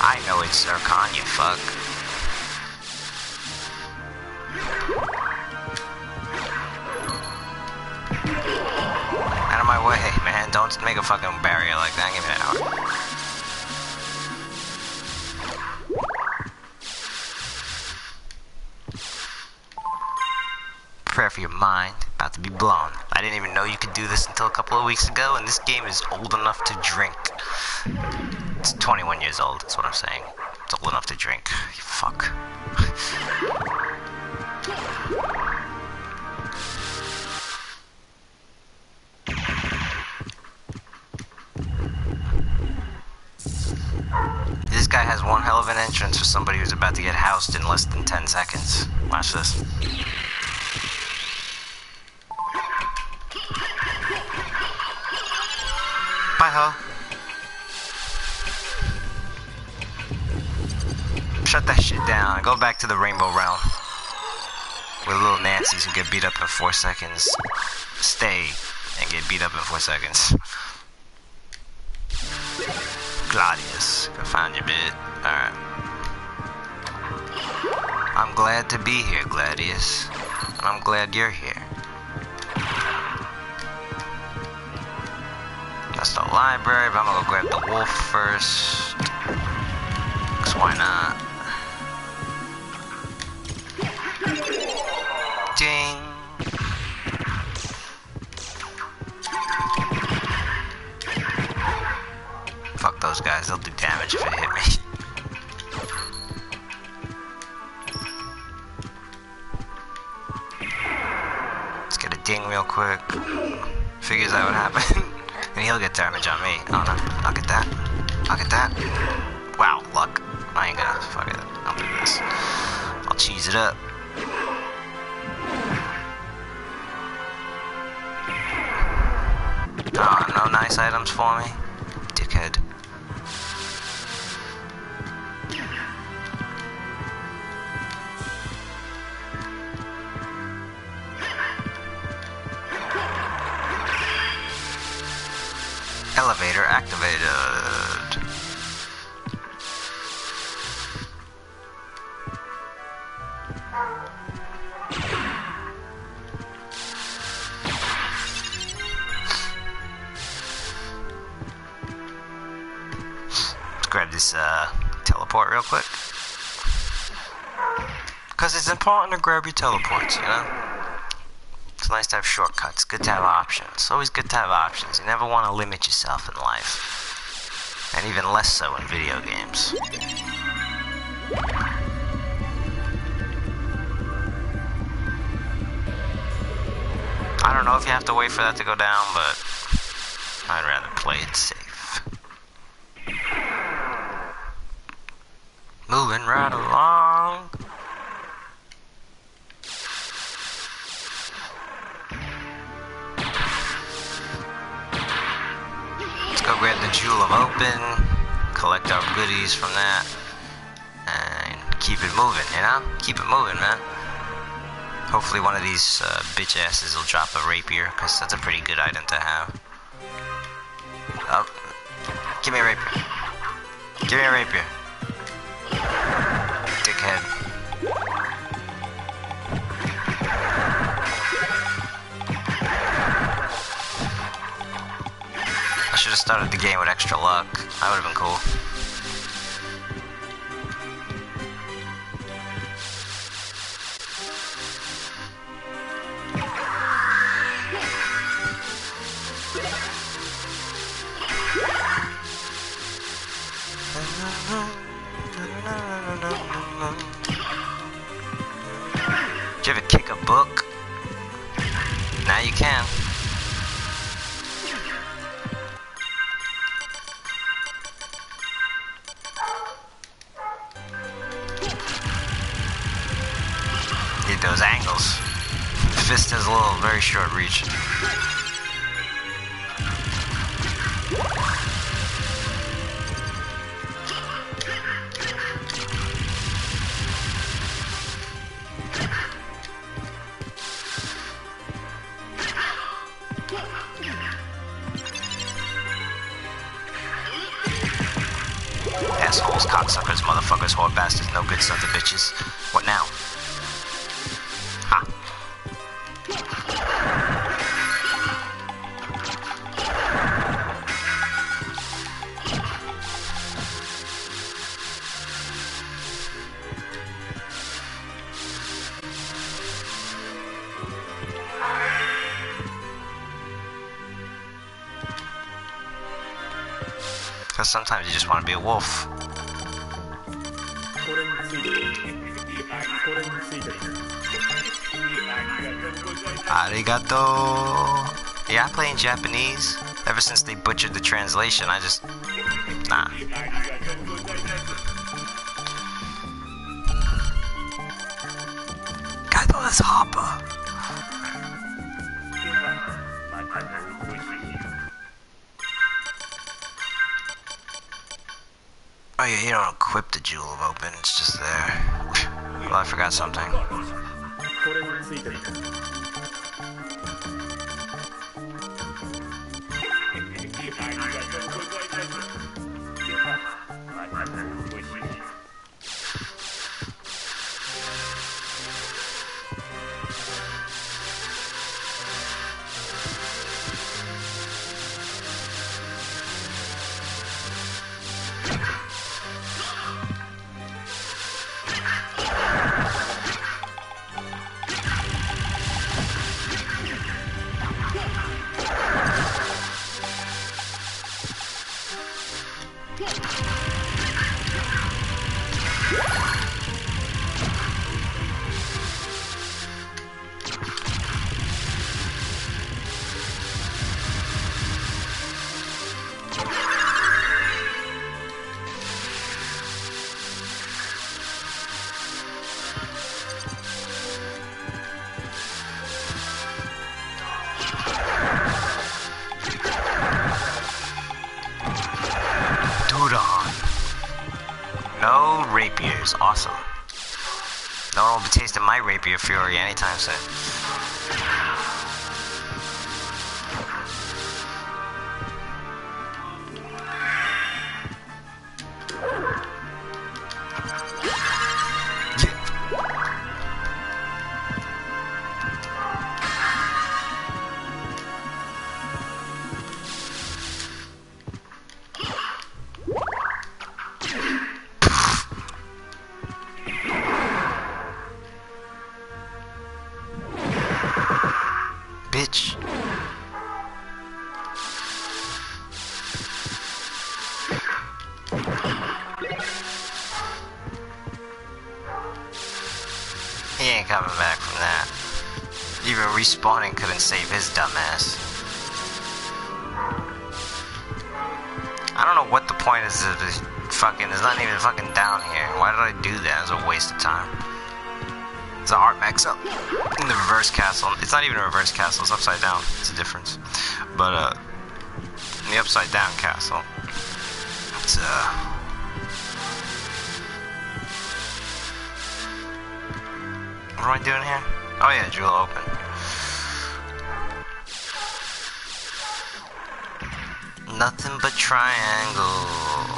I know it's Zircon, you fuck. Out of my way, man. Don't make a fucking barrier like that. Give me that heart. Prayer for your mind about to be blown. I didn't even know you could do this until a couple of weeks ago, and this game is old enough to drink. It's 21 years old, that's what I'm saying. It's old enough to drink. You fuck. This guy has one hell of an entrance for somebody who's about to get housed in less than 10 seconds. Watch this. Shut that shit down. Go back to the Rainbow Realm. With little Nancy's who get beat up in four seconds. Stay and get beat up in four seconds. Gladius. Go find your bit. Alright. I'm glad to be here, Gladius. I'm glad you're here. The library, but I'm gonna go grab the wolf first. Cause why not? Ding. Fuck those guys, they'll do damage if it hit me. Let's get a ding real quick. Figures that would happen. he'll get damage on me. Oh no, I'll get that. I'll get that. Wow, luck. I ain't gonna, fuck it. I'll do this. I'll cheese it up. Oh, no nice items for me? Dickhead. Grab this uh, teleport real quick. Because it's important to grab your teleports, you know? It's nice to have shortcuts. Good to have options. It's always good to have options. You never want to limit yourself in life. And even less so in video games. You have to wait for that to go down, but I'd rather play it safe. Moving right along. Let's go grab the Jewel of Open, collect our goodies from that, and keep it moving, you know? Keep it moving, man. Hopefully one of these uh, bitch asses will drop a rapier, because that's a pretty good item to have. Oh, give me a rapier. Give me a rapier. Dickhead. I should have started the game with extra luck. That would have been cool. Book? Now you can. Motherfuckers, whore bastards, no good sons of bitches. What now? Because sometimes you just want to be a wolf. Arigato. Yeah, I play in Japanese. Ever since they butchered the translation, I just... Nah. Kaido is Hopper. Oh yeah, you don't equip the Jewel of Open, it's just there. Well, I forgot something. Awesome. No one will be tasting my rapier fury anytime soon. Back from that. Even respawning couldn't save his dumbass. I don't know what the point is of this fucking, it's not even fucking down here. Why did I do that? It was a waste of time. It's a heart max up in the reverse castle. It's not even a reverse castle, it's upside down. It's a difference. But, uh, in the upside down castle, it's, uh, am I doing here? Oh yeah, jewel open. Nothing but triangle.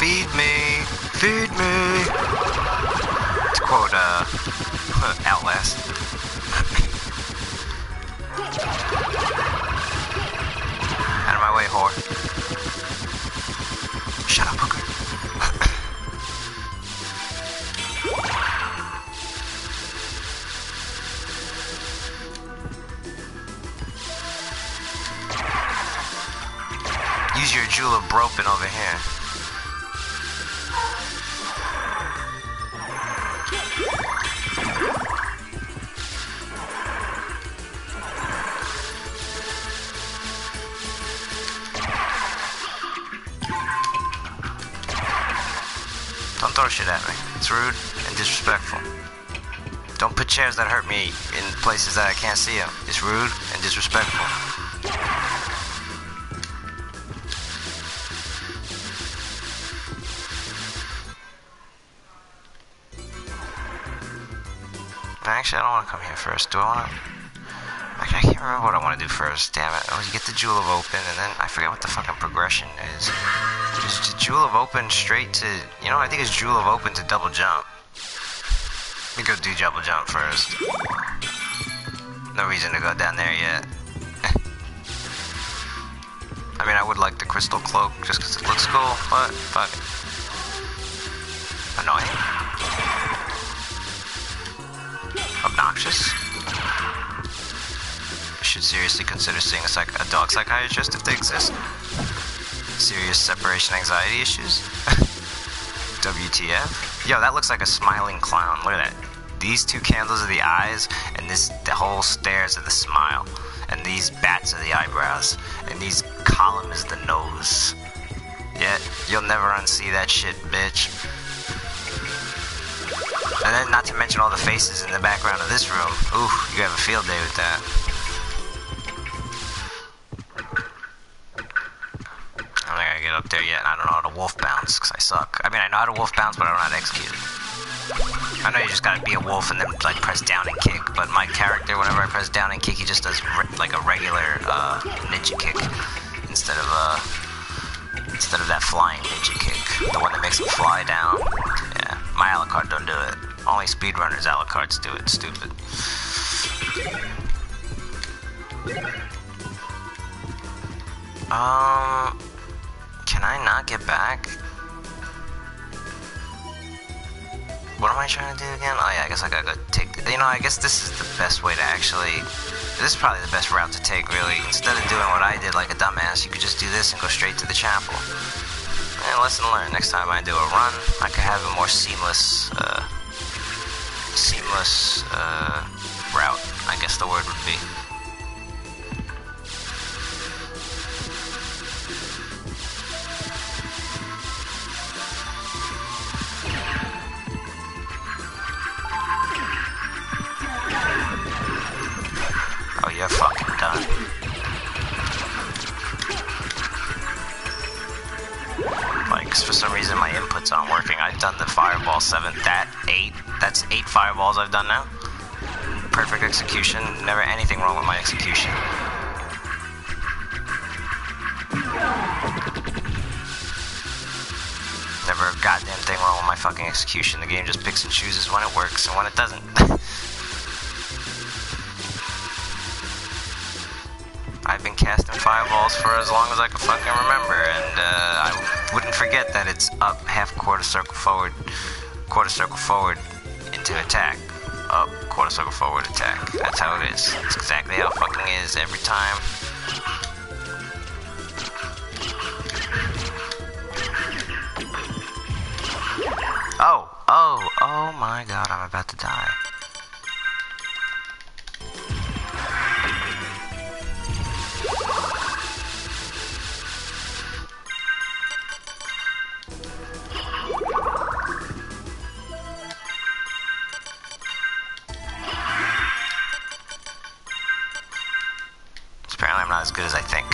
Feed me, feed me. To quote uh, Outlast. Out of my way, whore. Shut up, hooker. Use your jewel of broken over here. Throw shit at me. It's rude and disrespectful. Don't put chairs that hurt me in places that I can't see them. It's rude and disrespectful. Actually, I don't want to come here first. Do I want to? I can't remember what I want to do first. Damn it. Oh, you get the Jewel of Open, and then I forget what the fucking progression is. The Jewel of Open straight to... You know, I think it's Jewel of Open to double jump. Let me go do double jump first. No reason to go down there yet. I mean, I would like the crystal cloak just because it looks cool, but fuck. Annoying. Obnoxious. Should seriously consider seeing a, a dog psychiatrist if they exist. Serious separation anxiety issues. WTF? Yo, that looks like a smiling clown. Look at that. These two candles are the eyes, and this the whole stairs are the smile, and these bats are the eyebrows, and these columns the nose. Yeah, you'll never unsee that shit, bitch. And then, not to mention all the faces in the background of this room. Ooh, you have a field day with that. Up there yet. I don't know how to wolf bounce, because I suck. I mean, I know how to wolf bounce, but I don't know how to execute. I know you just gotta be a wolf and then, like, press down and kick, but my character, whenever I press down and kick, he just does, like, a regular, uh, ninja kick instead of, uh, instead of that flying ninja kick. The one that makes him fly down. Yeah, my Alucard don't do it. Only speedrunners Alucards do it, stupid. Um, can I not get back? What am I trying to do again? Oh yeah, I guess I gotta go take, you know, I guess this is the best way to actually, this is probably the best route to take really. Instead of doing what I did like a dumbass, you could just do this and go straight to the chapel. And lesson learned, next time I do a run, I could have a more seamless, uh, seamless, uh, route, I guess the word would be. 8. That's 8 fireballs I've done now. Perfect execution. Never anything wrong with my execution. Never a goddamn thing wrong with my fucking execution. The game just picks and chooses when it works and when it doesn't. I've been casting fireballs for as long as I can fucking remember, and uh, I wouldn't forget that it's up half quarter circle forward, quarter circle forward into attack, up quarter circle forward attack. That's how it is. It's exactly how it fucking is every time. Oh, oh, oh my god, I'm about to die. Good as I think.